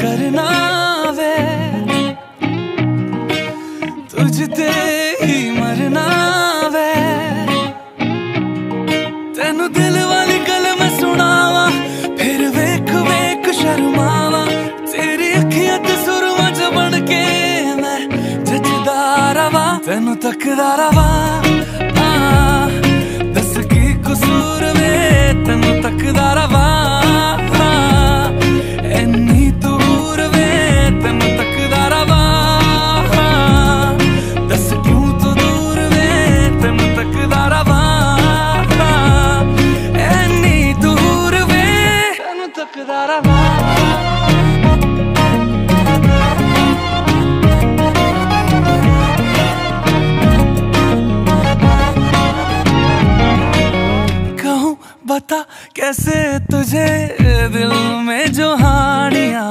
ਕਰਨਾ ਵੇ। ਤੁਝ ਤੇ ਹੀ ਮਰਨਾ ਵੇ। ਤੈਨੂੰ ਦਿਲ ਵਾਲੀ ਗੱਲ ਸੁਣਾਵਾ, ਫਿਰ ਵੇਖ ਵੇਖ ਸ਼ਰਮਾਵਾ। ਤੇਰੀ ਅੱਖੀਆਂ ਤੇ ਸੁਰਮਾ ਚ ਬਣ ਕੇ ਮੈਂ ਜੱਜਦਾ ਰਵਾ, ਤੈਨੂੰ ਤੱਕਦਾ ਰਵਾ। ਆ ਦੱਸ ਕੀ ਕਸੂਰ ਵੇ, ਤੈਨੂੰ ਤੱਕਦਾ ਰਵਾ। बता कैसे तुझे दिल में जो हानिया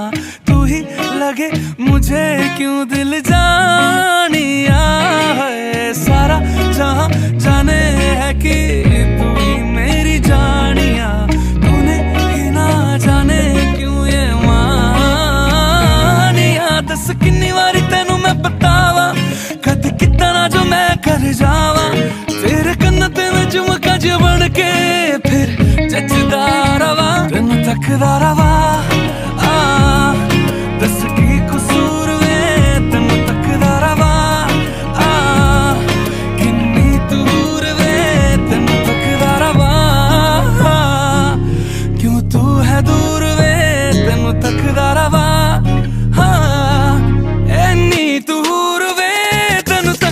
तू ही लगे मुझे क्यों दिल जान? ਦੱਸ ਕਿੰਨੀ ਵਾਰੀ ਤੈਨੂੰ ਮੈਂ ਬਤਾਵਾ? ਕਦ ਕਿਤਾ ਨਾ ਜੋ ਮੈਂ ਕਰ ਜਾਵਾਂ? ਫਿਰ ਕੰਨ ਤੇ ਮੈਂ ਚੁਮਕਾ ਬਣ ਕੇ ਫਿਰ ਜੱਜਦਾ ਰਵਾ, ਤੈਨੂੰ ਤੱਕਦਾ ਰਵਾ।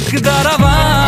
que dar a